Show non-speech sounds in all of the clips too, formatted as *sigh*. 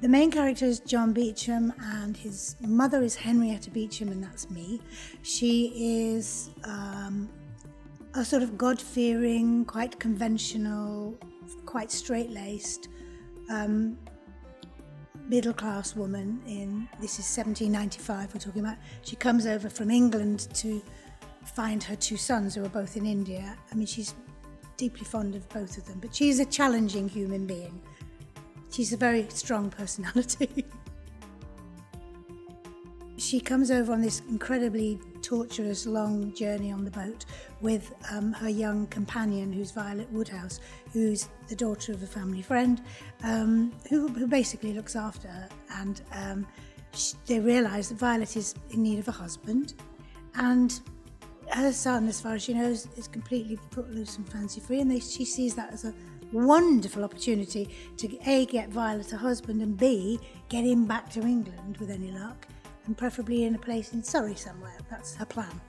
The main character is John Beecham, and his mother is Henrietta Beecham, and that's me. She is um, a sort of God fearing, quite conventional, quite straight laced, um, middle class woman in this is 1795 we're talking about. She comes over from England to find her two sons who are both in India. I mean, she's deeply fond of both of them, but she's a challenging human being. She's a very strong personality. *laughs* she comes over on this incredibly torturous long journey on the boat with um, her young companion, who's Violet Woodhouse, who's the daughter of a family friend, um, who, who, basically looks after her. And um, she, they realise that Violet is in need of a husband, and her son, as far as she knows, is completely put loose and fancy free, and they, she sees that as a wonderful opportunity to a get Violet a husband and b get him back to England with any luck and preferably in a place in Surrey somewhere. That's her plan.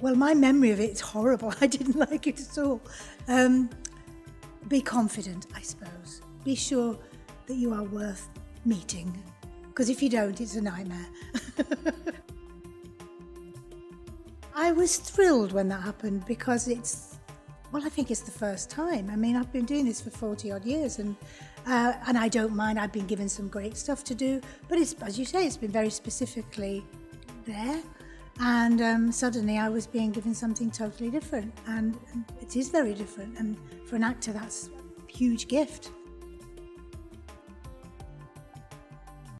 Well, my memory of it is horrible. *laughs* I didn't like it at all. Um, be confident, I suppose. Be sure that you are worth meeting, because if you don't, it's a nightmare. *laughs* I was thrilled when that happened because it's, well, I think it's the first time. I mean, I've been doing this for 40 odd years and uh, and I don't mind. I've been given some great stuff to do, but it's as you say, it's been very specifically there. And um, suddenly I was being given something totally different, and, and it is very different. And for an actor, that's a huge gift.